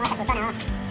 我塞好漂亮啊！